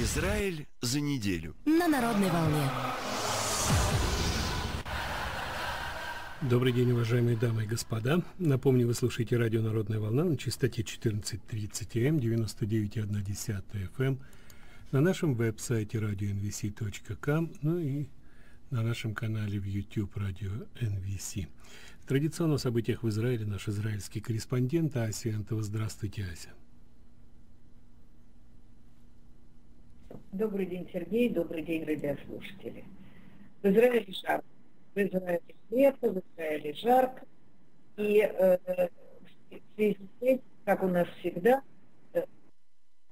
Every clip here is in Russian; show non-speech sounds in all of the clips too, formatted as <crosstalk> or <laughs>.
Израиль за неделю. На народной волне. Добрый день, уважаемые дамы и господа. Напомню, вы слушаете радио «Народная волна» на частоте 14.30 М, 99,1 FM, на нашем веб-сайте radio.nvc.com, ну и на нашем канале в YouTube радио NVC. Традиционно о событиях в Израиле наш израильский корреспондент Ася Антова. Здравствуйте, Ася. Добрый день, Сергей. Добрый день, радиослушатели. В Израиле жарко. В Израиле лето, в Израиле жарко. И э, в связи с этим, как у нас всегда, э,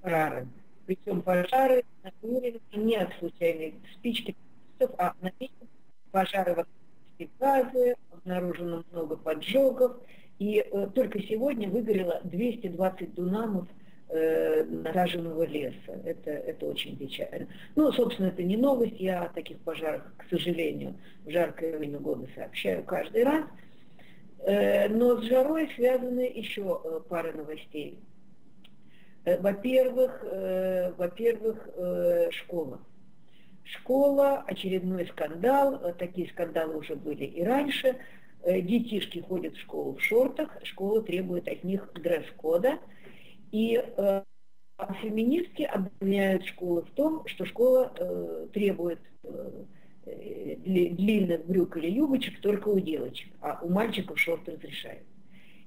пожары. Причем пожары намерены не от случайной спички, а намерены пожары в газы, обнаружено много поджогов. И э, только сегодня выгорело 220 дунамов э, насаженного леса. Это, это очень печально. Ну, собственно, это не новость. Я о таких пожарах, к сожалению, в жаркое время года сообщаю каждый раз. Э, но с жарой связаны еще э, пара новостей. Э, во-первых, э, во-первых, школа. Школа, очередной скандал. Такие скандалы уже были и раньше. Детишки ходят в школу в шортах. Школа требует от них дресс-кода – и э, феминистки обвиняют школу в том, что школа э, требует э, длинных брюк или юбочек только у девочек, а у мальчиков шорты разрешают.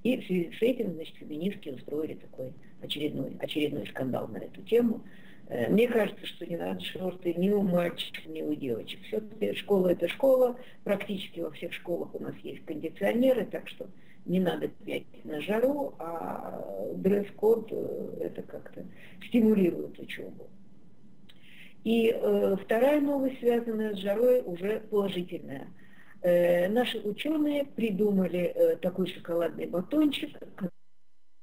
И в связи с этим, значит, феминистки устроили такой очередной, очередной скандал на эту тему. Э, мне кажется, что не надо шорты ни у мальчиков, ни у девочек. Все-таки школа – это школа. Практически во всех школах у нас есть кондиционеры, так что не надо пять на жару, а дресс-код э, это как-то стимулирует учебу. И э, вторая новость, связанная с жарой, уже положительная. Э, наши ученые придумали э, такой шоколадный батончик,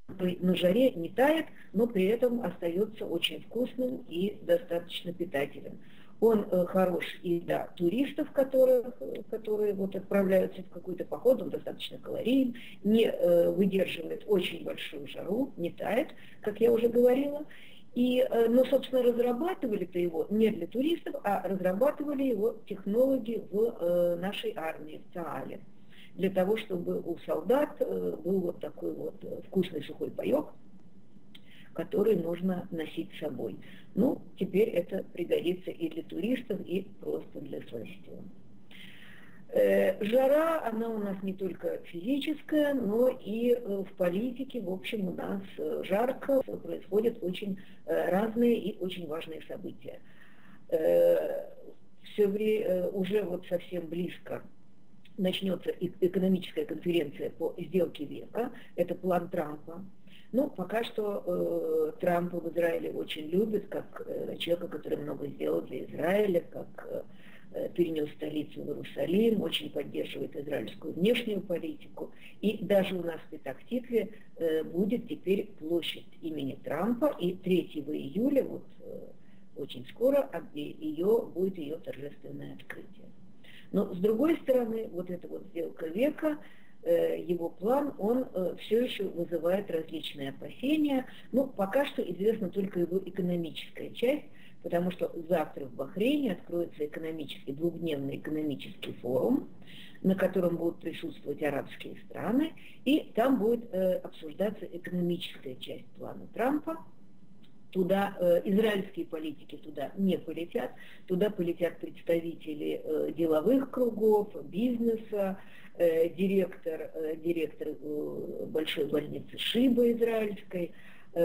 который на жаре не тает, но при этом остается очень вкусным и достаточно питательным. Он э, хорош и для туристов, которые, которые вот отправляются в какой-то поход, он достаточно калорийен, не э, выдерживает очень большую жару, не тает, как я уже говорила. И, э, ну, собственно, разрабатывали-то его не для туристов, а разрабатывали его технологи в э, нашей армии, в ЦААЛе, для того, чтобы у солдат э, был вот такой вот э, вкусный сухой паек, который нужно носить с собой. Ну, теперь это пригодится и для туристов, и просто для сластью. Э, жара, она у нас не только физическая, но и э, в политике, в общем, у нас э, жарко, происходят очень разные и очень важные события. Все уже вот совсем близко начнется экономическая конференция по сделке века, это план Трампа, ну, пока что э, Трампа в Израиле очень любят, как э, человека, который много сделал для Израиля, как э, перенес столицу в Иерусалим, очень поддерживает израильскую внешнюю политику. И даже у нас в Петахтикле э, будет теперь площадь имени Трампа, и 3 июля, вот э, очень скоро, ее, будет ее торжественное открытие. Но с другой стороны, вот эта вот сделка века – его план, он э, все еще вызывает различные опасения. Ну, пока что известна только его экономическая часть, потому что завтра в Бахрейне откроется экономический, двухдневный экономический форум, на котором будут присутствовать арабские страны, и там будет э, обсуждаться экономическая часть плана Трампа. Туда э, израильские политики туда не полетят, туда полетят представители э, деловых кругов, бизнеса, Э, директор, э, директор э, большой больницы Шиба израильской,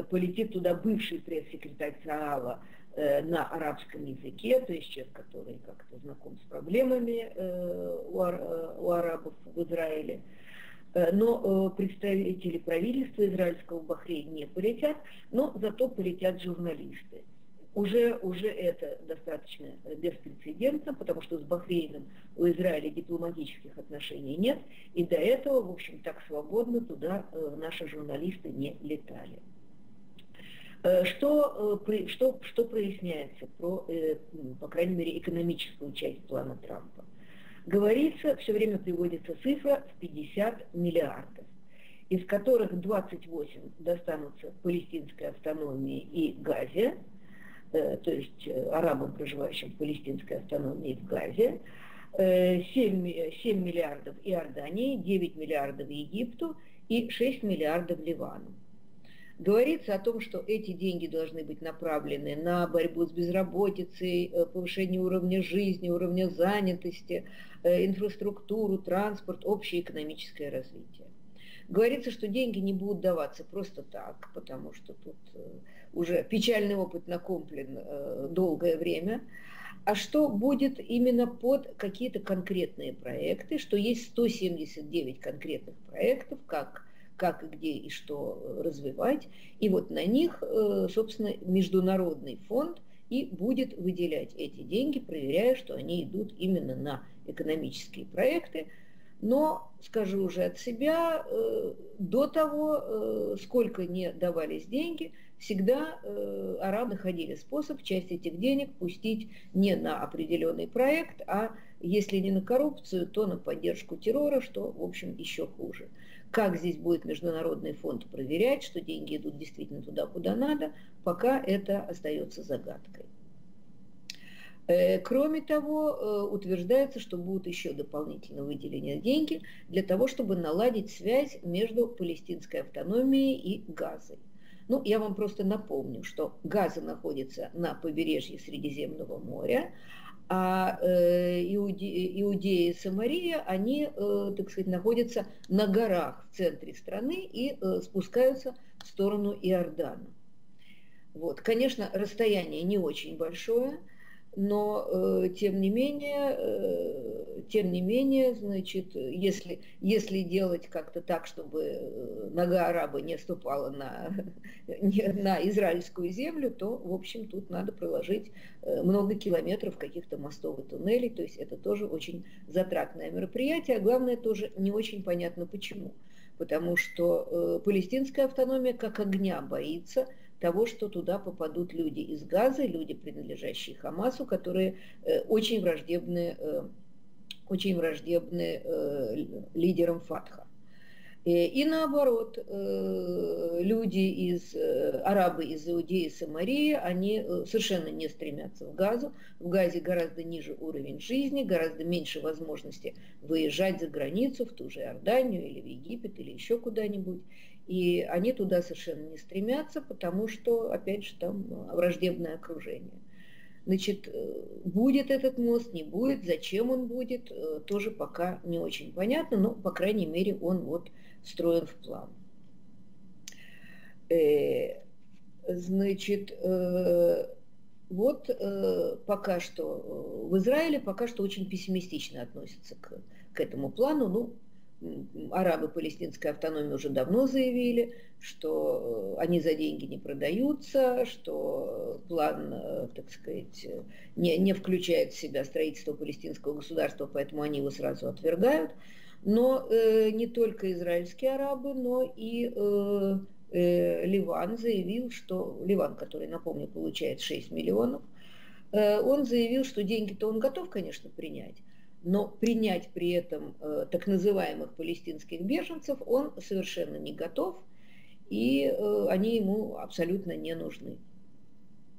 полетит туда бывший пресс-секретарь ЦААЛа на арабском языке, то есть человек, который как-то знаком с проблемами у, у арабов в Израиле. Но представители правительства израильского в Бахрейне не полетят, но зато полетят журналисты уже, уже это достаточно беспрецедентно, потому что с Бахрейном у Израиля дипломатических отношений нет, и до этого, в общем, так свободно туда э, наши журналисты не летали. Э, что, э, что, что проясняется про, по крайней мере, экономическую часть плана Трампа? Говорится, все время приводится цифра в 50 миллиардов, из которых 28 достанутся палестинской автономии и Газе, то есть арабам, проживающим в палестинской автономии в Газе, 7, 7 миллиардов Иордании, 9 миллиардов Египту и 6 миллиардов Ливану. Говорится о том, что эти деньги должны быть направлены на борьбу с безработицей, повышение уровня жизни, уровня занятости, инфраструктуру, транспорт, общее экономическое развитие. Говорится, что деньги не будут даваться просто так, потому что тут э, уже печальный опыт накоплен э, долгое время. А что будет именно под какие-то конкретные проекты, что есть 179 конкретных проектов, как, как и где и что развивать. И вот на них, э, собственно, Международный фонд и будет выделять эти деньги, проверяя, что они идут именно на экономические проекты, но, скажу уже от себя, э, до того, э, сколько не давались деньги, всегда э, арабы находили способ часть этих денег пустить не на определенный проект, а если не на коррупцию, то на поддержку террора, что, в общем, еще хуже. Как здесь будет Международный фонд проверять, что деньги идут действительно туда, куда надо, пока это остается загадкой. Э, кроме того, э, утверждается, что будут еще дополнительно выделения деньги для того, чтобы наладить связь между палестинской автономией и Газой. Ну, я вам просто напомню, что Газа находится на побережье Средиземного моря, а э, Иуде, Иудея и Самария, они, э, так сказать, находятся на горах в центре страны и э, спускаются в сторону Иордана. Вот. Конечно, расстояние не очень большое – но э, тем не менее, э, тем не менее, значит, если, если делать как-то так, чтобы нога араба не ступала на, <laughs> не, на израильскую землю, то, в общем, тут надо проложить э, много километров каких-то мостов и туннелей, то есть это тоже очень затратное мероприятие, а главное тоже не очень понятно почему. Потому что палестинская автономия как огня боится – того, что туда попадут люди из Газа, люди, принадлежащие Хамасу, которые э, очень враждебны, э, очень враждебны э, лидерам Фатха. И наоборот, люди из, арабы из Иудеи и Самарии, они совершенно не стремятся в Газу. В Газе гораздо ниже уровень жизни, гораздо меньше возможности выезжать за границу, в ту же Иорданию или в Египет или еще куда-нибудь. И они туда совершенно не стремятся, потому что, опять же, там враждебное окружение. Значит, э, будет этот мост, не будет, зачем он будет, э, тоже пока не очень понятно, но, по крайней мере, он вот встроен в план. Э, значит, вот пока что в Израиле пока что очень пессимистично относятся к, к этому плану. Ну, арабы палестинской автономии уже давно заявили, что э, они за деньги не продаются, что план, э, так сказать, не, не включает в себя строительство палестинского государства, поэтому они его сразу отвергают. Но э, не только израильские арабы, но и э, э, Ливан заявил, что Ливан, который, напомню, получает 6 миллионов, э, он заявил, что деньги-то он готов, конечно, принять, но принять при этом э, так называемых палестинских беженцев он совершенно не готов, и э, они ему абсолютно не нужны.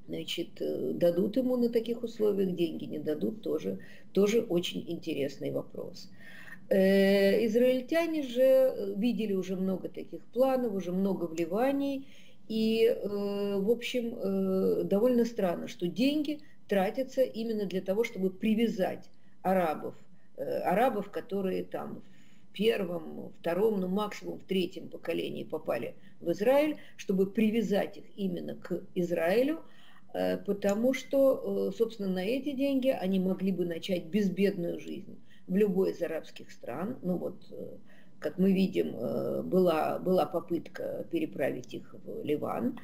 Значит, э, дадут ему на таких условиях деньги, не дадут, тоже, тоже очень интересный вопрос. Э, израильтяне же э, видели уже много таких планов, уже много вливаний, и, э, в общем, довольно странно, что деньги тратятся именно для того, чтобы привязать арабов, э, арабов, которые там в первом, втором, ну максимум в третьем поколении попали в Израиль, чтобы привязать их именно к Израилю, э, потому что, э, собственно, на эти деньги они могли бы начать безбедную жизнь в любой из арабских стран. Ну вот, как мы видим, была, была попытка переправить их в Ливан.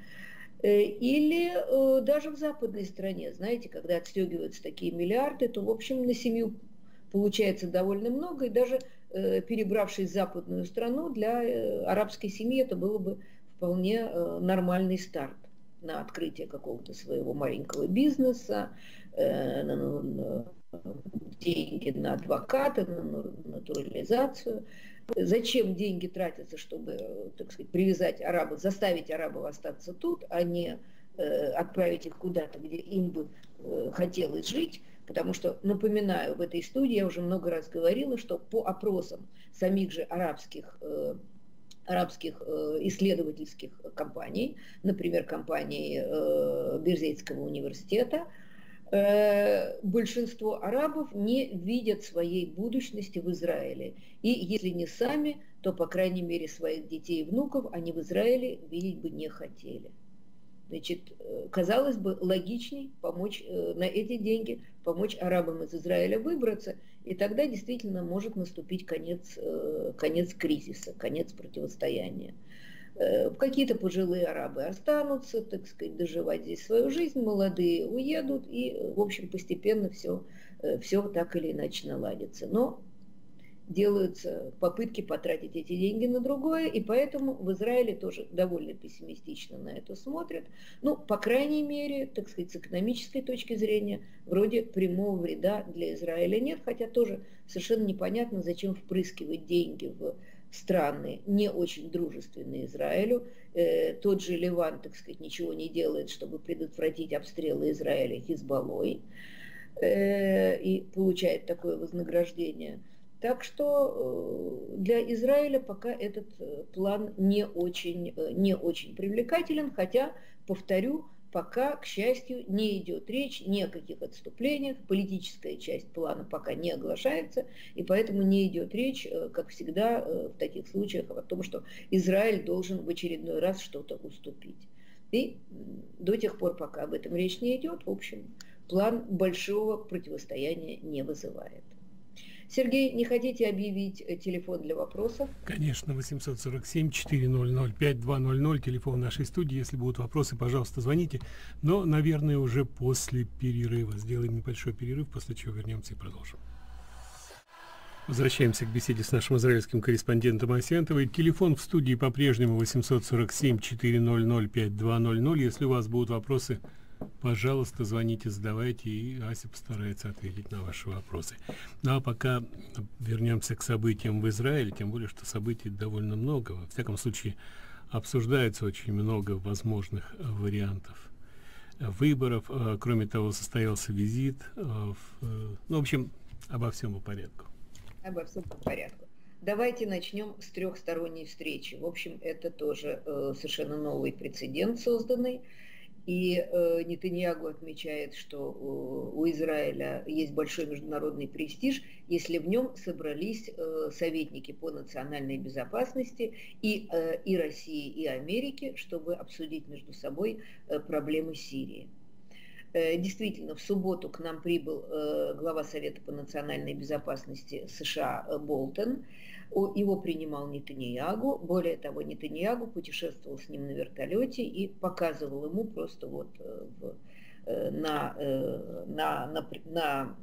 Э, или э, даже в западной стране, знаете, когда отстегиваются такие миллиарды, то, в общем, на семью получается довольно много, и даже э, перебравшись в западную страну, для арабской семьи это было бы вполне нормальный старт на открытие какого-то своего маленького бизнеса, деньги на адвоката, на натурализацию. Зачем деньги тратятся, чтобы, так сказать, привязать арабов, заставить арабов остаться тут, а не отправить их куда-то, где им бы хотелось жить, потому что, напоминаю, в этой студии я уже много раз говорила, что по опросам самих же арабских арабских исследовательских компаний, например, компании Бирзейского университета, Э, большинство арабов не видят своей будущности в Израиле. И если не сами, то, по крайней мере, своих детей и внуков они в Израиле видеть бы не хотели. Значит, э, казалось бы, логичней помочь э, на эти деньги, помочь арабам из Израиля выбраться, и тогда действительно может наступить конец, конец кризиса, конец противостояния. Э, какие-то пожилые арабы останутся, так сказать, доживать здесь свою жизнь, молодые уедут, и, в общем, постепенно все, э, все так или иначе наладится. Но делаются попытки потратить эти деньги на другое, и поэтому в Израиле тоже довольно пессимистично на это смотрят. Ну, по крайней мере, так сказать, с экономической точки зрения, вроде прямого вреда для Израиля нет, хотя тоже совершенно непонятно, зачем впрыскивать деньги в страны, не очень дружественные Израилю. Э, тот же Ливан, так сказать, ничего не делает, чтобы предотвратить обстрелы Израиля Хизбаллой э, и получает такое вознаграждение. Так что э, для Израиля пока этот э, план не очень, э, не очень привлекателен, хотя, повторю, пока, к счастью, не идет речь ни о каких отступлениях, политическая часть плана пока не оглашается, и поэтому не идет речь, э, как всегда э, в таких случаях, о том, что Израиль должен в очередной раз что-то уступить. И до тех пор, пока об этом речь не идет, в общем, план большого противостояния не вызывает. Сергей, не хотите объявить э, телефон для вопросов? Конечно, 847-400-5200, телефон нашей студии. Если будут вопросы, пожалуйста, звоните. Но, наверное, уже после перерыва. Сделаем небольшой перерыв, после чего вернемся и продолжим. Возвращаемся к беседе с нашим израильским корреспондентом Асентовой. Телефон в студии по-прежнему 847-400-5200. Если у вас будут вопросы, пожалуйста, звоните, задавайте, и Ася постарается ответить на ваши вопросы. Ну а пока вернемся к событиям в Израиле, тем более, что событий довольно много. Во всяком случае, обсуждается очень много возможных вариантов выборов. А, кроме того, состоялся визит. А, в, ну, в общем, обо всем по порядку. Обо всем по порядку. Давайте начнем с трехсторонней встречи. В общем, это тоже э, совершенно новый прецедент созданный. И э, Нетаньягу отмечает, что э, у Израиля есть большой международный престиж, если в нем собрались э, советники по национальной безопасности и, э, и России, и Америки, чтобы обсудить между собой э, проблемы Сирии. Э, действительно, в субботу к нам прибыл э, глава Совета по национальной безопасности США э, Болтон. Его принимал Нетаньягу. Более того, Нетаньягу путешествовал с ним на вертолете и показывал ему просто вот на, на, на, на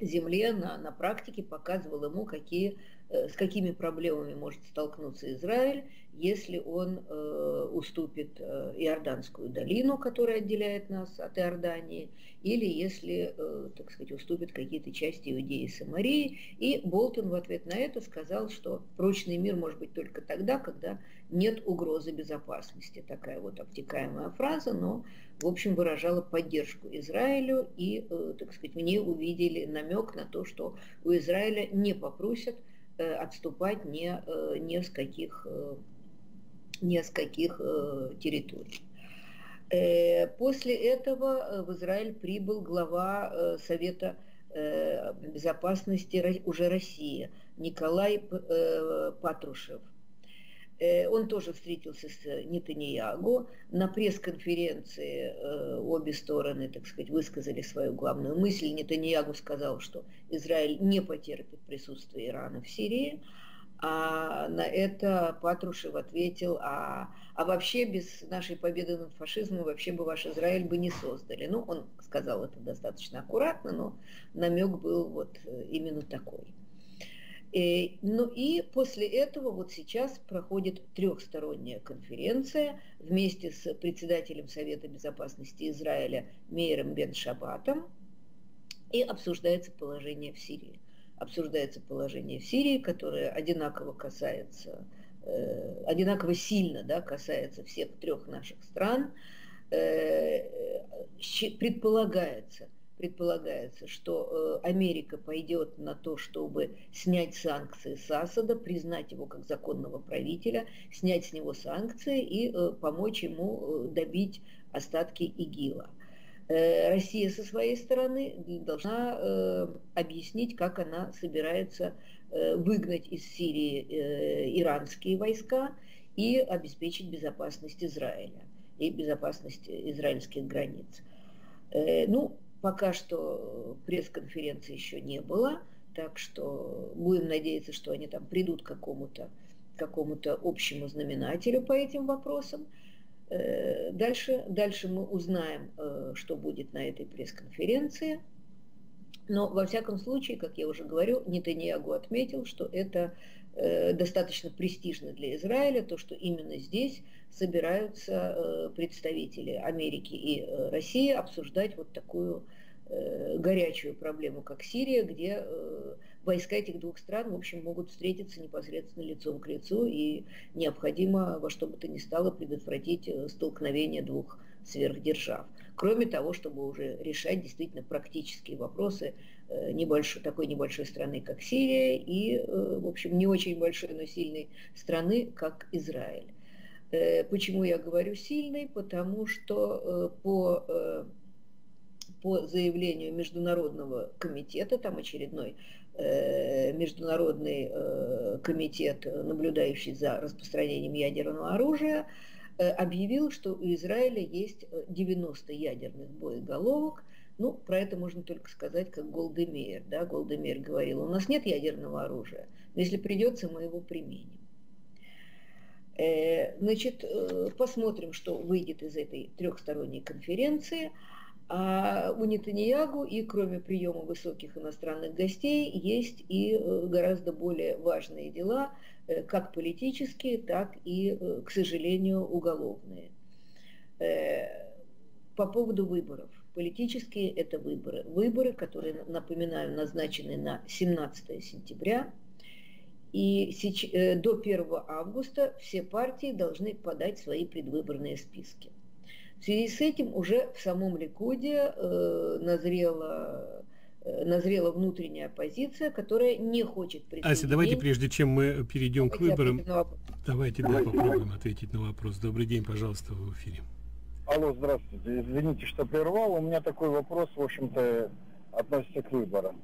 земле, на, на практике, показывал ему, какие, с какими проблемами может столкнуться Израиль, если он э, уступит э, Иорданскую долину, которая отделяет нас от Иордании, или если, э, так сказать, уступит какие-то части Иудеи и Самарии. И Болтон в ответ на это сказал, что прочный мир может быть только тогда, когда нет угрозы безопасности. Такая вот обтекаемая фраза, но, в общем, выражала поддержку Израилю, и, э, так сказать, в ней увидели намек на то, что у Израиля не попросят э, отступать ни, э, ни с каких э, нескольких э, территорий. Э, после этого э, в Израиль прибыл глава Совета безопасности уже России Николай Патрушев. Он тоже встретился с Нетаньягу. На пресс-конференции обе стороны, так сказать, высказали свою главную мысль. Нетаньягу сказал, что Израиль не потерпит присутствие Ирана в Сирии, а на это Патрушев ответил, а, а вообще без нашей победы над фашизмом вообще бы ваш Израиль бы не создали. Ну, он сказал это достаточно аккуратно, но намек был вот э, именно такой. Э, ну и после этого вот сейчас проходит трехсторонняя конференция вместе с председателем Совета Безопасности Израиля Мейером Бен Шабатом и обсуждается положение в Сирии обсуждается положение в Сирии, которое одинаково касается, э, одинаково сильно да, касается всех трех наших стран. предполагается, предполагается, что Америка пойдет на то, чтобы снять санкции с Асада, признать его как законного правителя, снять с него санкции и помочь ему добить остатки ИГИЛа. Э, Россия со своей стороны должна э, объяснить, как она собирается э, выгнать из Сирии иранские войска и обеспечить безопасность Израиля и безопасность израильских границ. Ну, пока что пресс-конференции еще не было, так что будем надеяться, что они там придут к какому-то какому-то общему знаменателю по этим вопросам. Э, дальше, дальше мы узнаем, э, что будет на этой пресс-конференции. Но, во всяком случае, как я уже говорю, Нетаньягу отметил, что это э, достаточно престижно для Израиля, то, что именно здесь собираются представители Америки и России обсуждать вот такую горячую проблему, как Сирия, где войска этих двух стран, в общем, могут встретиться непосредственно лицом к лицу, и необходимо во что бы то ни стало предотвратить э, столкновение двух сверхдержав. Кроме того, чтобы уже решать действительно практические вопросы э, небольшой, такой небольшой страны, как Сирия, и, э, в общем, не очень большой, но сильной страны, как Израиль. Почему я говорю сильный? Потому что по по заявлению Международного комитета, там очередной Э, международный э, комитет, наблюдающий за распространением ядерного оружия, э, объявил, что у Израиля есть 90 ядерных боеголовок. Ну, про это можно только сказать, как Голдемейр. Да? Голдемейр говорил, у нас нет ядерного оружия, но если придется, мы его применим. Значит, посмотрим, что выйдет из этой трехсторонней конференции. А у Нетаньягу и кроме приема высоких иностранных гостей есть и э, гораздо более важные дела, э, как политические, так и, э, к сожалению, уголовные. По поводу выборов. Политические – это выборы. Выборы, которые, напоминаю, назначены на 17 сентября. И до 1 августа все партии должны подать свои предвыборные списки. В связи с этим уже в самом Ликуде э, назрела э, назрела внутренняя позиция, которая не хочет Ася, давайте прежде чем мы перейдем давайте к выборам, давайте да, попробуем ответить на вопрос. Добрый день, пожалуйста, в эфире. Алло, здравствуйте. Извините, что прервал. У меня такой вопрос, в общем-то, относится к выборам.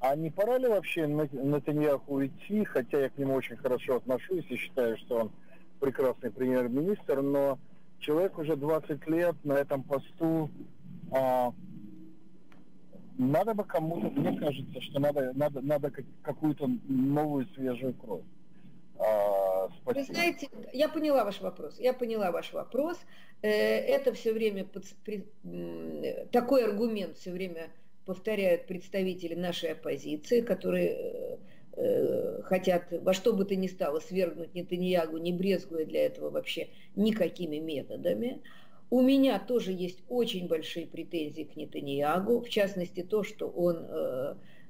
А не пора ли вообще Натаньяху уйти, хотя я к нему очень хорошо отношусь и считаю, что он прекрасный премьер-министр, но человек уже 20 лет на этом посту. А, надо бы кому-то, мне кажется, что надо, надо, надо какую-то новую свежую кровь. А, Вы знаете, я поняла ваш вопрос. Я поняла ваш вопрос. Э, это все время такой аргумент все время повторяют представители нашей оппозиции, которые э, Э, хотят во что бы то ни стало свергнуть Нетаньягу, не брезгуя для этого вообще никакими методами. У меня тоже есть очень большие претензии к Нетаньягу, в частности то, что он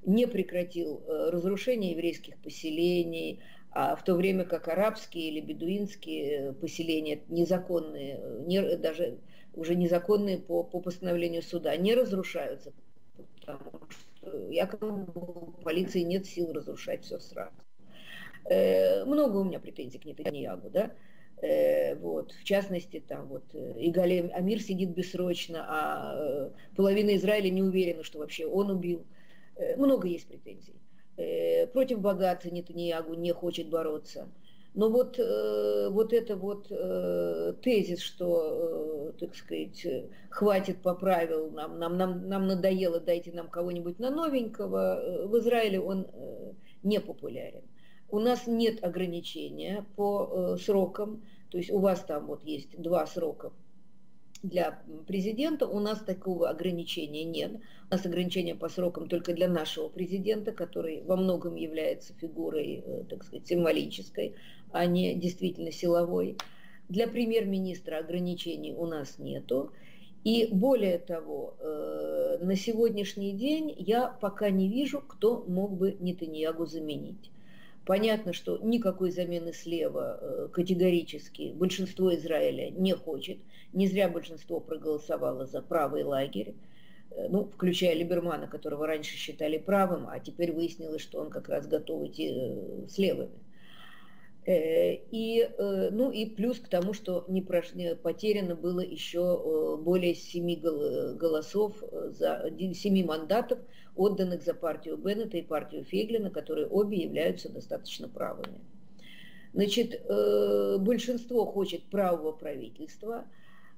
не прекратил разрушение еврейских поселений, а в то время как арабские или бедуинские поселения незаконные, не, даже уже незаконные по, по постановлению суда, не разрушаются, потому что якобы у полиции нет сил разрушать все сразу. Э, много у меня претензий к Нетаньягу, да, э, вот, в частности, там вот э, Игалем Амир сидит бессрочно, а э, половина Израиля не уверена, что вообще он убил. Э, много есть претензий. Э, против богатства Нетаньягу не хочет бороться. Но вот, э, вот это вот э, тезис, что, так сказать, хватит по правилам, нам, нам, нам, нам надоело, дайте нам кого-нибудь на новенького, в Израиле он не популярен. У нас нет ограничения по срокам, то есть у вас там вот есть два срока для президента у нас такого ограничения нет. У нас ограничения по срокам только для нашего президента, который во многом является фигурой, э, так сказать, символической, а не действительно силовой. Для премьер-министра ограничений у нас нету. И более того, э, на сегодняшний день я пока не вижу, кто мог бы Нетаньягу заменить. Понятно, что никакой замены слева э, категорически большинство Израиля не хочет. Не зря большинство проголосовало за правый лагерь, э, ну, включая Либермана, которого раньше считали правым, а теперь выяснилось, что он как раз готов идти э, с левыми. И, ну, и плюс к тому, что не прош... потеряно было еще более семи голосов, за, семи мандатов отданных за партию Беннета и партию Фейглина, которые обе являются достаточно правыми. Значит, э, большинство хочет правого правительства.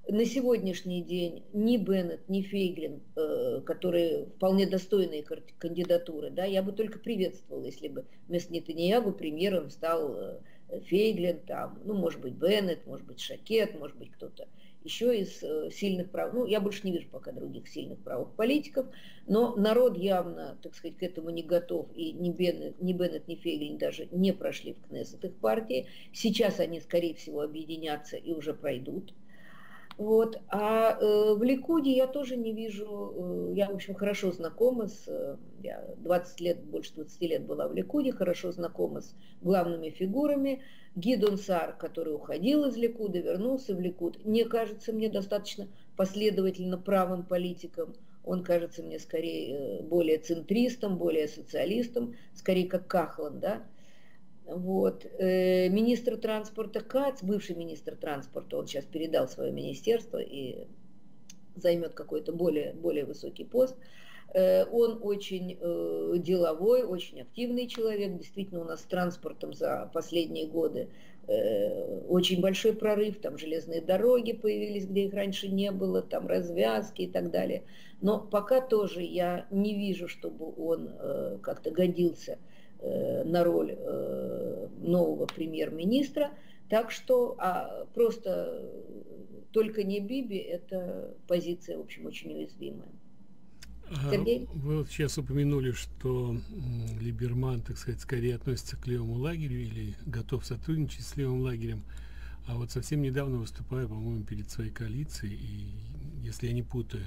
На сегодняшний день ни Беннет, ни Фейглин, э, которые вполне достойные кандидатуры, да, я бы только приветствовала, если бы вместо Нетаньягу премьером стал э, Фейглин, там, ну, может быть, Беннет, может быть, Шакет, может быть, кто-то еще из э, сильных прав, ну, я больше не вижу пока других сильных правых политиков, но народ явно, так сказать, к этому не готов, и ни Беннет, ни, Беннет, ни Фейгелин даже не прошли в Кнессет их партии. Сейчас они, скорее всего, объединятся и уже пройдут. Вот. А э, в Ликуде я тоже не вижу, э, я, в общем, хорошо знакома с, э, я 20 лет, больше 20 лет была в Ликуде, хорошо знакома с главными фигурами. Гидон Сар, который уходил из Ликуда, вернулся в Ликуд, не кажется мне достаточно последовательно правым политиком. Он кажется мне скорее э, более центристом, более социалистом, скорее как Кахлан, да, вот. Э, министр транспорта Кац, бывший министр транспорта, он сейчас передал свое министерство и займет какой-то более, более высокий пост. Э, он очень э, деловой, очень активный человек. Действительно, у нас с транспортом за последние годы очень большой прорыв. Там железные дороги появились, где их раньше не было, там развязки и так далее. Но пока тоже я не вижу, чтобы он как-то годился на роль э, нового премьер-министра. Так что а просто только не Биби, это позиция, в общем, очень уязвимая. Сергей? Вы вот сейчас упомянули, что Либерман, так сказать, скорее относится к левому лагерю или готов сотрудничать с левым лагерем. А вот совсем недавно выступая, по-моему, перед своей коалицией, и если я не путаю,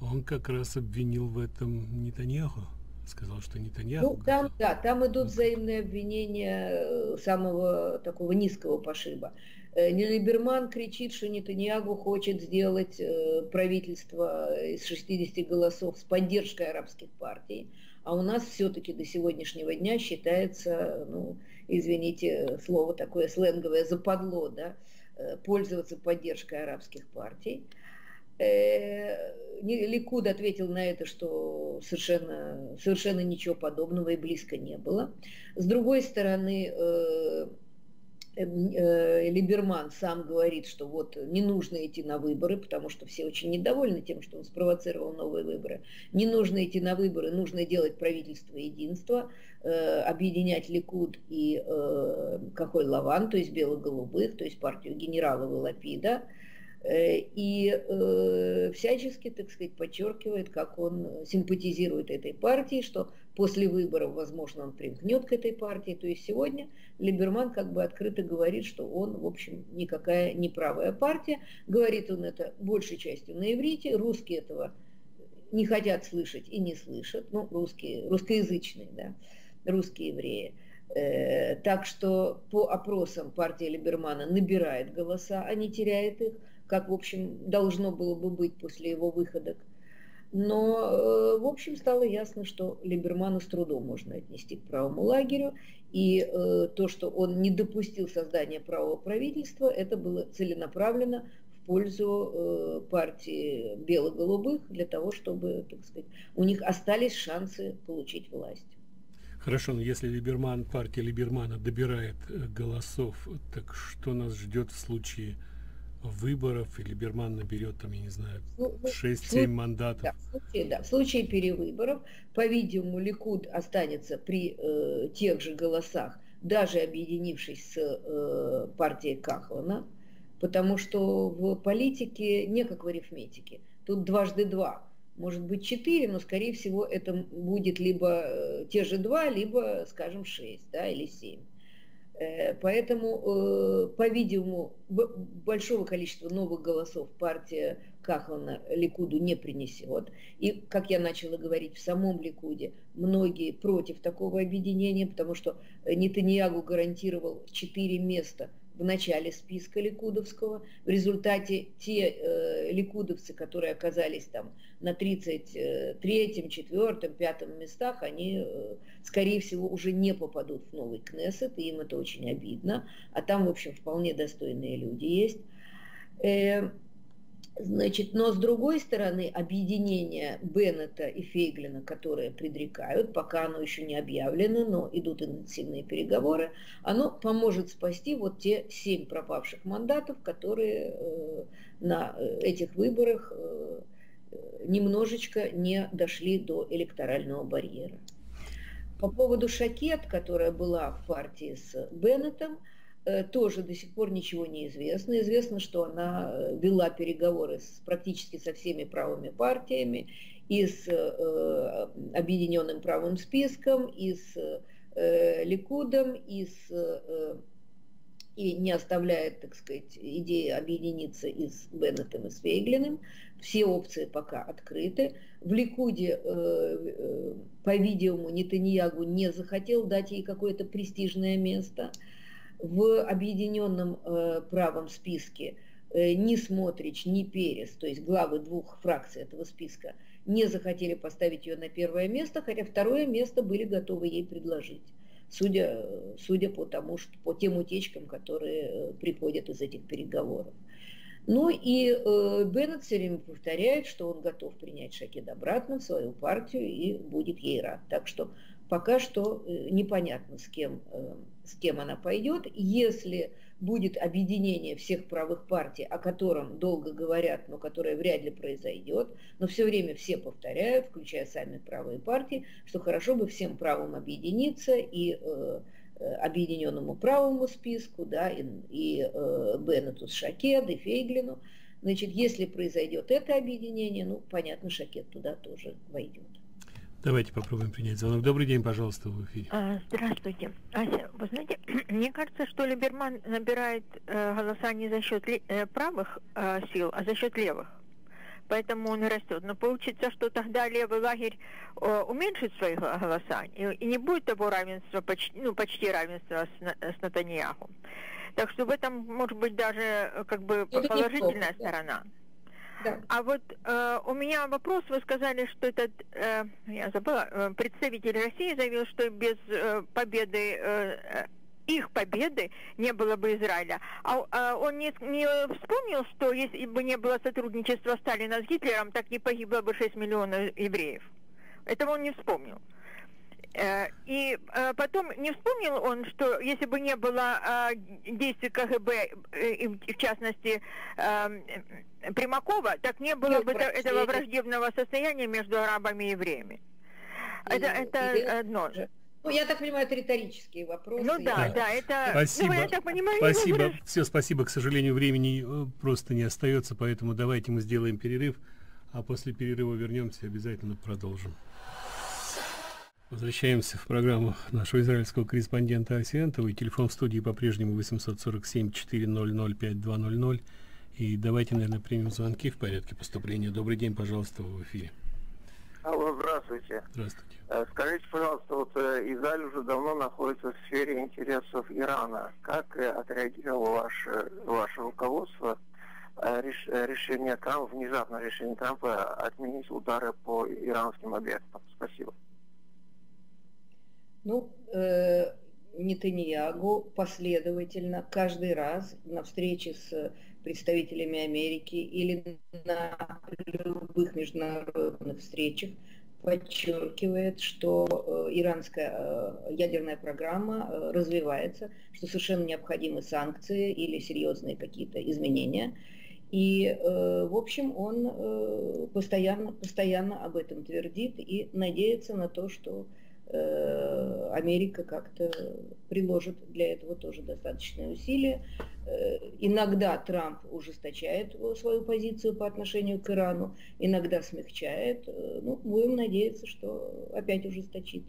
он как раз обвинил в этом Нетаньяху сказал, что Нетаньяху... Ну, там, да, там идут взаимные обвинения э, самого такого низкого пошиба. Э, Либерман кричит, что Нетаньягу хочет сделать э, правительство из 60 голосов с поддержкой арабских партий, а у нас все-таки до сегодняшнего дня считается, ну, извините, слово такое сленговое, западло, да, пользоваться поддержкой арабских партий. Э, Ликуд ответил на это, что совершенно, совершенно ничего подобного и близко не было. С другой стороны, э, э, Либерман сам говорит, что вот не нужно идти на выборы, потому что все очень недовольны тем, что он спровоцировал новые выборы. Не нужно идти на выборы, нужно делать правительство единства, объединять Ликуд и Кахой Лаван, то есть бело-голубых, то есть партию генерала Лапида, Э, и э, всячески, так сказать, подчеркивает, как он симпатизирует этой партии, что после выборов, возможно, он примкнет к этой партии. То есть сегодня Либерман как бы открыто говорит, что он, в общем, никакая не правая партия. Говорит он это большей частью на иврите. Русские этого не хотят слышать и не слышат. Ну, русские, русскоязычные, да, русские евреи. Э, так что по опросам партия Либермана набирает голоса, а не теряет их как, в общем, должно было бы быть после его выхода. Но, э, в общем, стало ясно, что Либермана с трудом можно отнести к правому лагерю, и э, то, что он не допустил создания правого правительства, это было целенаправленно в пользу э, партии бело-голубых, для того, чтобы, так сказать, у них остались шансы получить власть. Хорошо, но если Либерман, партия Либермана добирает голосов, так что нас ждет в случае выборов, и Либерман наберет, там, я не знаю, 6-7 ну, мандатов. Да, в случае, да, в случае перевыборов, по-видимому, Ликуд останется при э, тех же голосах, даже объединившись с э, партией Кахлана, потому что в политике не как в арифметике. Тут дважды два. Может быть четыре, но, скорее всего, это будет либо э, те же два, либо, скажем, шесть да, или семь. Э, поэтому, э, по-видимому, большого количества новых голосов партия Кахлана Ликуду не принесет. И, как я начала говорить, в самом Ликуде многие против такого объединения, потому что Нетаньягу гарантировал четыре места в начале списка ликудовского. В результате те э, ликудовцы, которые оказались там на 33-м, 4 5 местах, они, э, скорее всего, уже не попадут в новый Кнессет, и им это очень обидно. А там, в общем, вполне достойные люди есть. Э, Значит, но с другой стороны, объединение Беннета и Фейглина, которые предрекают, пока оно еще не объявлено, но идут интенсивные переговоры, оно поможет спасти вот те семь пропавших мандатов, которые э, на э, этих выборах э, немножечко не дошли до электорального барьера. По поводу Шакет, которая была в партии с Беннетом, Э, тоже до сих пор ничего не известно. Известно, что она э, вела переговоры с, практически со всеми правыми партиями, и с э, объединенным правым списком, и с э, Ликудом, и с э, и не оставляет, так сказать, идеи объединиться и с Беннетом, и с Фейглиным. Все опции пока открыты. В Ликуде, э, по-видимому, Нетаньягу не захотел дать ей какое-то престижное место – в объединенном э, правом списке э, ни Смотрич, ни Перес, то есть главы двух фракций этого списка, не захотели поставить ее на первое место, хотя второе место были готовы ей предложить, судя, судя по тому, что по тем утечкам, которые э, приходят из этих переговоров. Ну и э, Беннет все время повторяет, что он готов принять Шакед обратно в свою партию и будет ей рад. Так что пока что э, непонятно, с кем э, с кем она пойдет. Если будет объединение всех правых партий, о котором долго говорят, но которое вряд ли произойдет, но все время все повторяют, включая сами правые партии, что хорошо бы всем правым объединиться и э, объединенному правому списку, да, и, и э, Беннету с Шакед, и Фейглину. Значит, если произойдет это объединение, ну, понятно, Шакет туда тоже войдет. Давайте попробуем принять звонок. Добрый день, пожалуйста, в эфире. А, здравствуйте. Ася, вы знаете, <clears throat> мне кажется, что Либерман набирает э, голоса не за счет э, правых э, сил, а за счет левых. Поэтому он и растет. Но получится, что тогда левый лагерь э, уменьшит свои голоса и, и не будет того равенства, почти, ну, почти равенства с, с Натаньяху. Так что в этом может быть даже как бы положительная сторона. Да. Да. А вот э, у меня вопрос, вы сказали, что этот, э, я забыла, э, представитель России заявил, что без э, победы э, их победы не было бы Израиля. А, а он не, не вспомнил, что если бы не было сотрудничества Сталина с Гитлером, так не погибло бы 6 миллионов евреев. Этого он не вспомнил. Э, и э, потом не вспомнил он, что если бы не было э, действий КГБ, в частности Примакова, так не было Нет, бы этого враждебного состояния между арабами и евреями. И, это это и, одно. Ну, я так понимаю, это риторические вопросы. Ну да, да, да это... Спасибо. Ну, я так понимаю, спасибо. Все, спасибо. К сожалению, времени просто не остается, поэтому давайте мы сделаем перерыв, а после перерыва вернемся и обязательно продолжим. Возвращаемся в программу нашего израильского корреспондента Асиентова. Телефон в студии по-прежнему 847-400-5200. И давайте, наверное, примем звонки в порядке поступления. Добрый день, пожалуйста, в эфире. Алло, здравствуйте. Здравствуйте. Э, скажите, пожалуйста, вот э, Израиль уже давно находится в сфере интересов Ирана. Как э, отреагировало ваше, ваше руководство решение Трампа, внезапное решение Трампа отменить удары по иранским объектам? Спасибо. Ну, э, Нетаньягу последовательно каждый раз на встрече с представителями Америки или на любых международных встречах подчеркивает, что э, иранская э, ядерная программа э, развивается, что совершенно необходимы санкции или серьезные какие-то изменения. И, в общем, он постоянно, постоянно об этом твердит и надеется на то, что Америка как-то приложит для этого тоже достаточные усилия. Э, иногда Трамп ужесточает свою позицию по отношению к Ирану, иногда смягчает. Э, ну, будем надеяться, что опять ужесточит.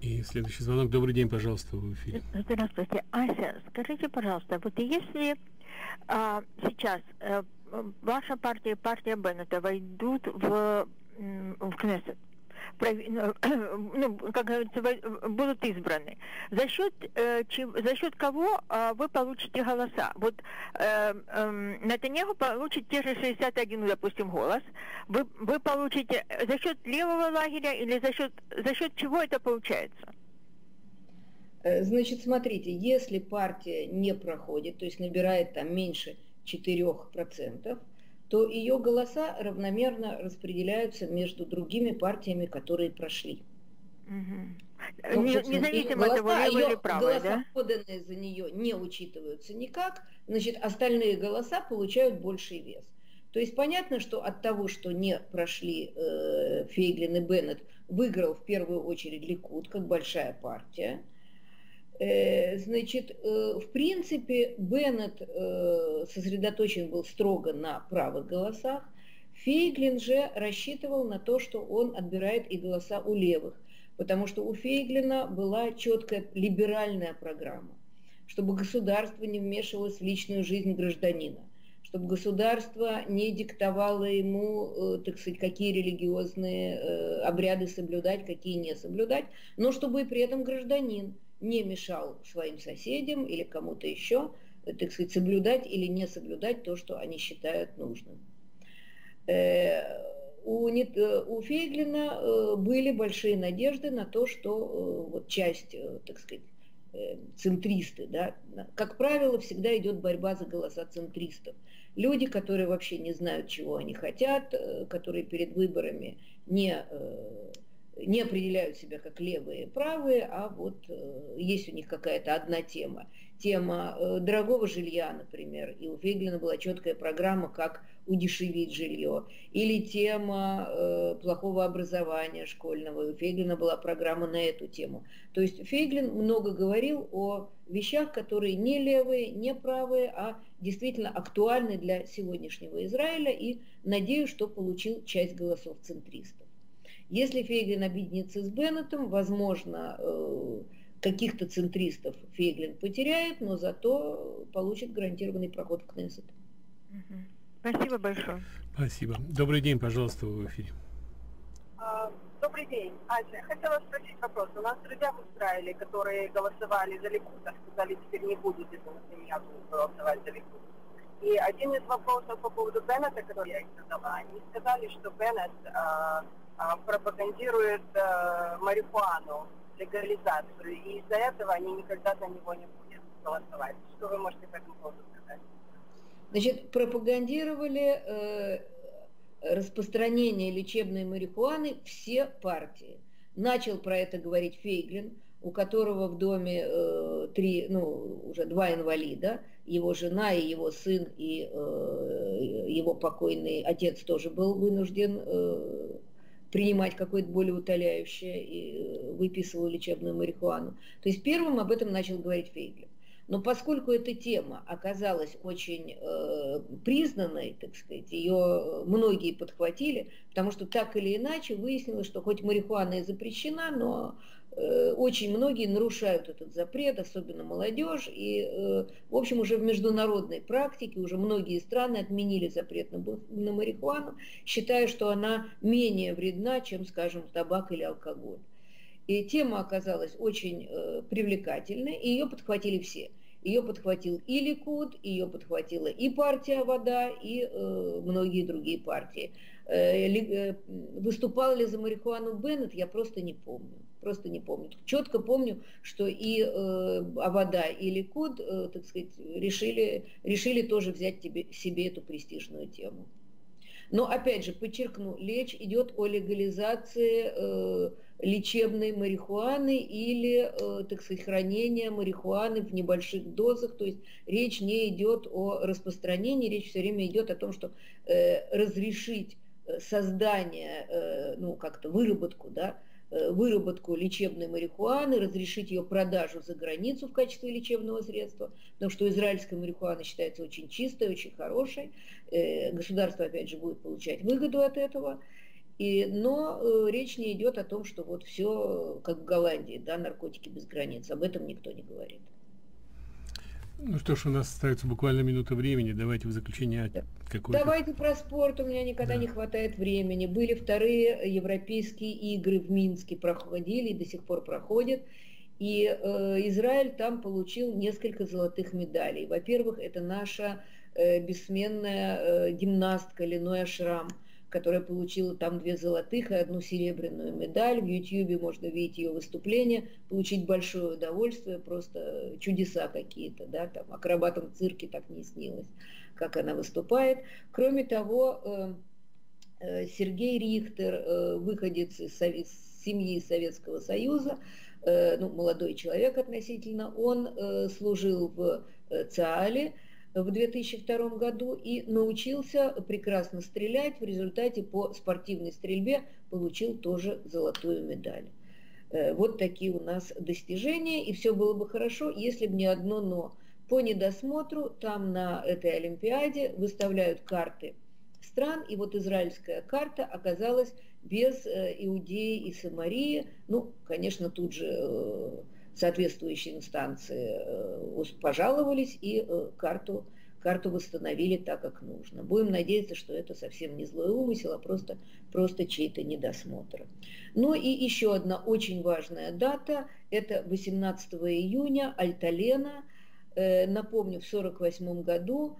И следующий звонок. Добрый день, пожалуйста, в эфире. Здравствуйте. Ася, скажите, пожалуйста, вот если а, сейчас а, ваша партия, партия Беннета войдут в, в Кнессет, ну, <clears throat> ну, как говорится, будут избраны. За счет, э, за счет кого э, вы получите голоса? Вот э, э, Натаньяху получит те же 61, допустим, голос. Вы, вы получите за счет левого лагеря или за счет, за счет чего это получается? Э, значит, смотрите, если партия не проходит, то есть набирает там меньше 4%, то ее голоса равномерно распределяются между другими партиями, которые прошли. Угу. Не, независимо от того, левый или правый, голоса, да? поданные за нее, не учитываются никак, значит, остальные голоса получают больший вес. То есть понятно, что от того, что не прошли э, Фейглин и Беннет, выиграл в первую очередь Ликут, как большая партия, значит, э, в принципе, Беннет э, сосредоточен был строго на правых голосах. Фейглин же рассчитывал на то, что он отбирает и голоса у левых, потому что у Фейглина была четкая либеральная программа, чтобы государство не вмешивалось в личную жизнь гражданина, чтобы государство не диктовало ему, так сказать, какие религиозные обряды соблюдать, какие не соблюдать, но чтобы и при этом гражданин не мешал своим соседям или кому-то еще, так сказать, соблюдать или не соблюдать то, что они считают нужным. Э, у, э, у Фейглина э, были большие надежды на то, что вот часть, так сказать, центристы, да, как правило, всегда идет борьба за голоса центристов. Люди, которые вообще не знают, чего они хотят, которые перед выборами не не определяют себя как левые и правые, а вот э, есть у них какая-то одна тема. Тема э, дорогого жилья, например, и у Фейглина была четкая программа, как удешевить жилье. Или тема э, плохого образования школьного, и у Фейглина была программа на эту тему. То есть Фейглин много говорил о вещах, которые не левые, не правые, а действительно актуальны для сегодняшнего Израиля, и надеюсь, что получил часть голосов центристов. Если Фейглин объединится с Беннетом, возможно, э, каких-то центристов Фейглин потеряет, но зато получит гарантированный проход в Кнессет. Спасибо большое. Спасибо. Добрый день, пожалуйста, в эфире. А, добрый день. Ася, я хотела спросить вопрос. У нас друзья в Израиле, которые голосовали за Ликуд, сказали, теперь не будет из-за Натаньяху голосовать за Ликуд. И один из вопросов по поводу Беннета, который я их задала, они сказали, что Беннет а, пропагандирует э, марихуану, легализацию, и из-за этого они никогда за него не будут голосовать. Что вы можете по этому поводу сказать? Значит, пропагандировали э, распространение лечебной марихуаны все партии. Начал про это говорить Фейглин, у которого в доме э, три, ну, уже два инвалида, его жена и его сын, и э, его покойный отец тоже был вынужден э, принимать какое-то более утоляющее и э, выписывал лечебную марихуану. То есть первым об этом начал говорить Фейглин. Но поскольку эта тема оказалась очень э, признанной, так сказать, ее многие подхватили, потому что так или иначе выяснилось, что хоть марихуана и запрещена, но очень многие нарушают этот запрет, особенно молодежь. И, э, в общем, уже в международной практике уже многие страны отменили запрет на, на марихуану, считая, что она менее вредна, чем, скажем, табак или алкоголь. И тема оказалась очень э, привлекательной, и ее подхватили все. Ее подхватил и Ликуд, ее подхватила и партия «Вода», и э, многие другие партии. Э, э, выступал ли за марихуану Беннет, я просто не помню просто не помню. Четко помню, что и э, Авода, и Ликуд, э, так сказать, решили, решили тоже взять тебе, себе эту престижную тему. Но опять же, подчеркну, речь идет о легализации э, лечебной марихуаны или, э, так сказать, хранения марихуаны в небольших дозах. То есть речь не идет о распространении, речь все время идет о том, что э, разрешить э, создание, э, ну, как-то выработку, да, выработку лечебной марихуаны, разрешить ее продажу за границу в качестве лечебного средства, потому что израильская марихуана считается очень чистой, очень хорошей. Э, государство, опять же, будет получать выгоду от этого. И, но э, речь не идет о том, что вот все как в Голландии, да, наркотики без границ. Об этом никто не говорит. Ну что ж, у нас остается буквально минута времени. Давайте в заключение Да. какое-то... Давайте про спорт, у меня никогда Да. не хватает времени. Были вторые европейские игры в Минске, проходили и до сих пор проходят. И э, Израиль там получил несколько золотых медалей. Во-первых, это наша э, бессменная э, гимнастка Леноя Шрам, которая получила там две золотых и одну серебряную медаль. В Ютьюбе можно видеть ее выступление, получить большое удовольствие, просто чудеса какие-то, да, там акробатам в цирке так не снилось, как она выступает. Кроме того, э, э, Сергей Рихтер, э, выходец из семьи Советского Союза, ну, молодой человек относительно, он служил в ЦААЛе в 2002 году и научился прекрасно стрелять. В результате по спортивной стрельбе получил тоже золотую медаль. Э, Вот такие у нас достижения, и все было бы хорошо, если бы не одно но. По недосмотру там на этой Олимпиаде выставляют карты стран, и вот израильская карта оказалась без э, Иудеи и Самарии. Ну, конечно, тут же э, соответствующие инстанции э, пожаловались и э, карту, карту восстановили так, как нужно. Будем надеяться, что это совсем не злой умысел, а просто, просто чей-то недосмотр. Ну и еще одна очень важная дата – это 18 июня, Альталена. Э, Напомню, в 1948 году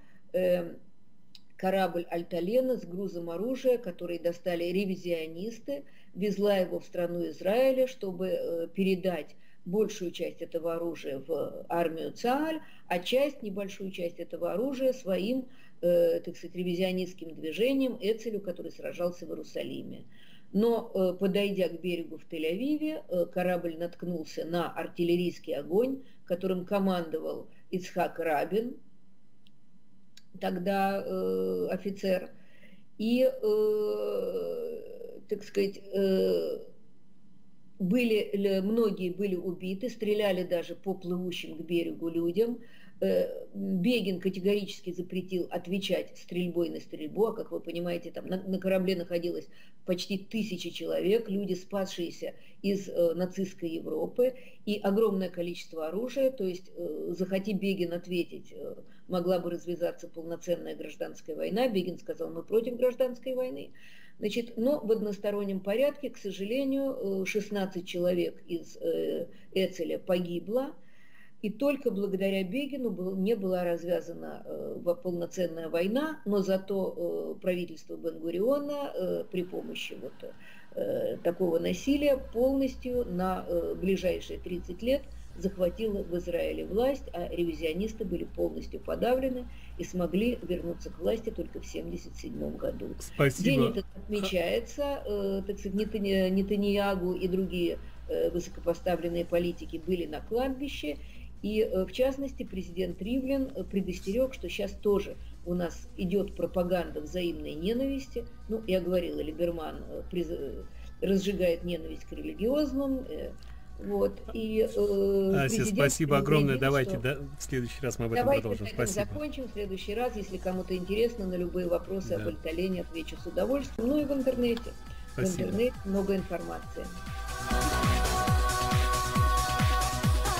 корабль Альталена с грузом оружия, который достали ревизионисты, везла его в страну Израиля, чтобы передать большую часть этого оружия в армию ЦААЛь, а часть, небольшую часть этого оружия своим, э, так сказать, ревизионистским движением Эцелю, который сражался в Иерусалиме. Но, э, подойдя к берегу в Тель-Авиве, э, корабль наткнулся на артиллерийский огонь, которым командовал Ицхак Рабин, тогда э, офицер, и, э, так сказать, э, были, многие были убиты, стреляли даже по плывущим к берегу людям. Э, Бегин категорически запретил отвечать стрельбой на стрельбу, а как вы понимаете, там на, на корабле находилось почти тысячи человек, люди, спасшиеся из э, нацистской Европы, и огромное количество оружия, то есть э, захоти Бегин ответить, э, могла бы развязаться полноценная гражданская война. Бегин сказал, мы против гражданской войны. Значит, но в одностороннем порядке, к сожалению, э, 16 человек из э, Эцеля погибло, и только благодаря Бегину не была развязана э, полноценная война, но зато э, правительство Бен-Гуриона э, при помощи вот, э, такого насилия полностью на э, ближайшие 30 лет захватила в Израиле власть, а ревизионисты были полностью подавлены и смогли вернуться к власти только в 1977 году. День Спасибо. этот отмечается, э, так сказать, Нетаньягу и другие э, высокопоставленные политики были на кладбище, и э, в частности президент Ривлин предостерег, что сейчас тоже у нас идет пропаганда взаимной ненависти. Ну, я говорила, Либерман э, приз- разжигает ненависть к религиозным, э, вот, и э, Ася, спасибо огромное. Давайте что- да, в следующий раз мы об этом Давайте продолжим. Спасибо. закончим. В следующий раз, если кому-то интересно, на любые вопросы Да. об Альталене отвечу с удовольствием. Ну и в интернете. В Спасибо. интернете много информации.